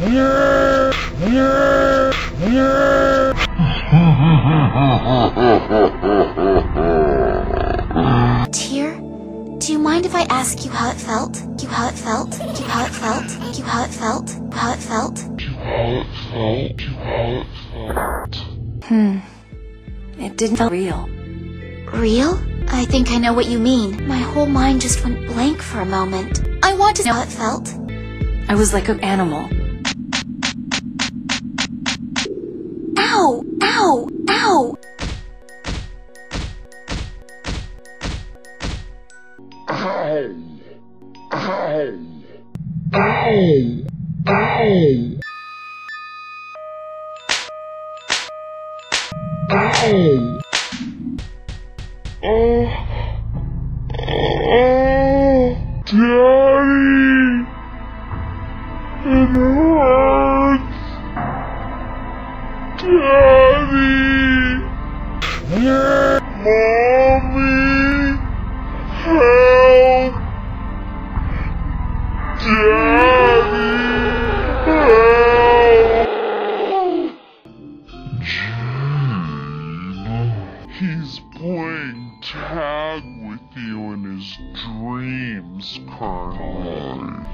Tear, do you mind if I ask you how it felt? You how it felt? You how it felt? You how it felt? How it felt? Hmm. It didn't feel real. Real? I think I know what you mean. My whole mind just went blank for a moment. I want to know how it felt. I was like an animal. Ow! Ow! Ow! Ow! Ow! Ow! Oh! Oh! Daddy! Hurts! Daddy! Mommy! Help! Daddy! Help! Gene, he's playing tag with you in his dreams, Colonel.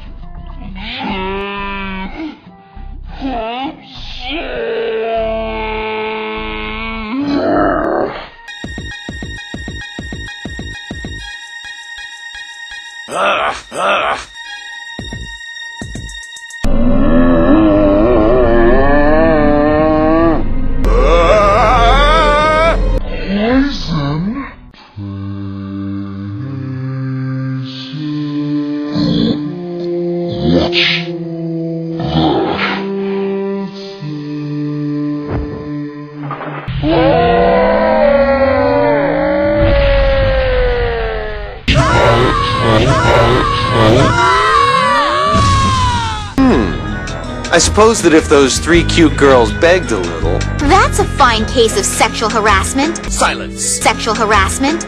Poison? I suppose that if those three cute girls begged a little. That's a fine case of sexual harassment. Silence! Sexual harassment.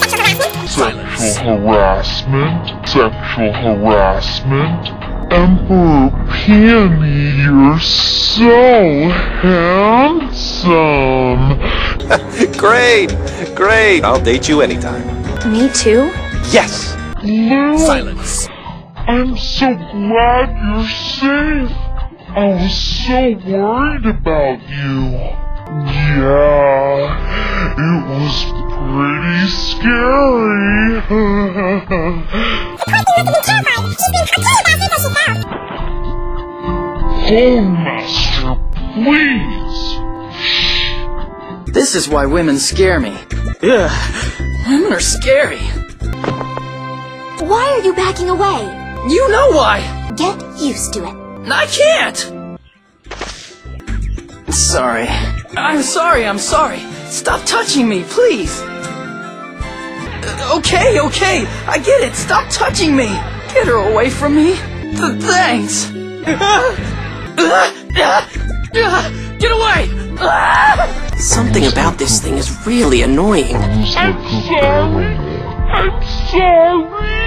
Silence! harassment, sexual harassment. Emperor Peony, you're so handsome. Great! Great! I'll date you anytime. Me too? Yes! Lou, Silence! I'm so glad you're safe. I was so worried about you. Yeah, it was pretty scary. Home Master, please. This is why women scare me. Ugh, women are scary. Why are you backing away? You know why. Get used to it. I can't. Sorry. I'm sorry, I'm sorry. Stop touching me, please. Okay, okay, I get it. Stop touching me. Get her away from me. Th- thanks. Get away! Something about this thing is really annoying. I'm sorry. I'm sorry.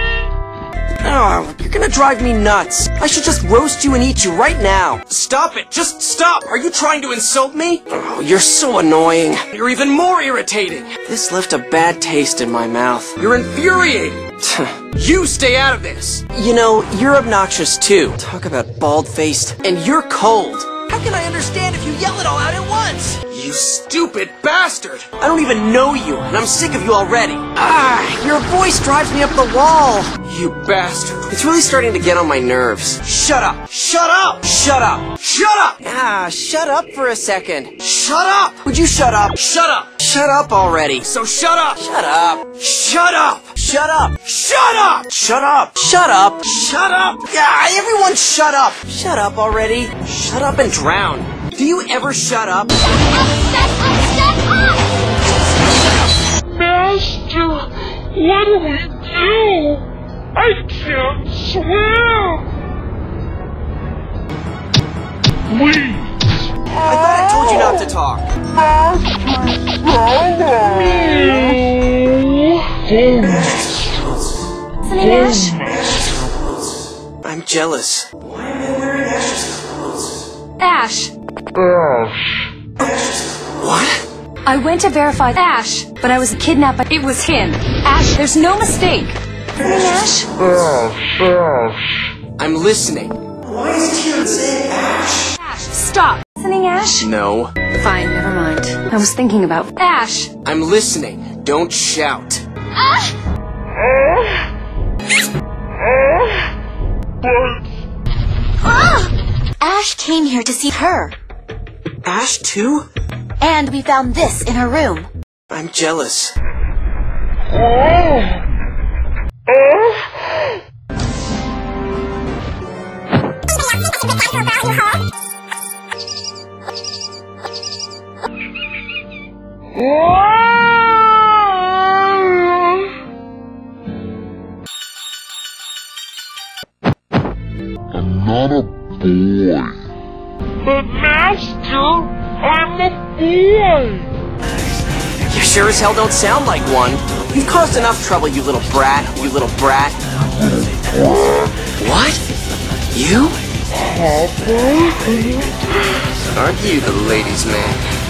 Oh, you're gonna drive me nuts. I should just roast you and eat you right now. Stop it! Just stop! Are you trying to insult me? Oh, you're so annoying. You're even more irritating. This left a bad taste in my mouth. You're infuriating. you stay out of this. You know, you're obnoxious too. Talk about bald-faced. And you're cold. How can I understand if you yell it all out at once? You stupid bastard! I don't even know you, and I'm sick of you already. Ah, your voice drives me up the wall. You bastard. It's really starting to get on my nerves. Shut up! Shut up! Shut up! Shut up! Ah, shut up for a second. Shut up! Would you shut up? Shut up! Shut up already. So shut up! Shut up! Shut up! Shut up! Shut up! Shut up! Shut up! Shut up! Yeah, everyone shut up! Shut up already! Shut up and drown. Do you ever shut up? Master, what do we do? I can't swim. Please, I thought I told you not to talk. I'm jealous. Why am I wearing Asch's clothes? Asch! Asch! What? I went to verify Asch, but I was kidnapped by- It was him. Asch, there's no mistake. Asch? I'm listening. Why is Kieran saying Asch, Asch, stop. Listening, Asch? No. Fine, never mind. I was thinking about Asch. I'm listening. Don't shout. Asch here to see her, Asch too? and we found this in her room. I'm jealous. I'm But Master, I'm a boy. You sure as hell don't sound like one. You've caused enough trouble, you little brat, you little brat. What? You? Aren't you the ladies' man?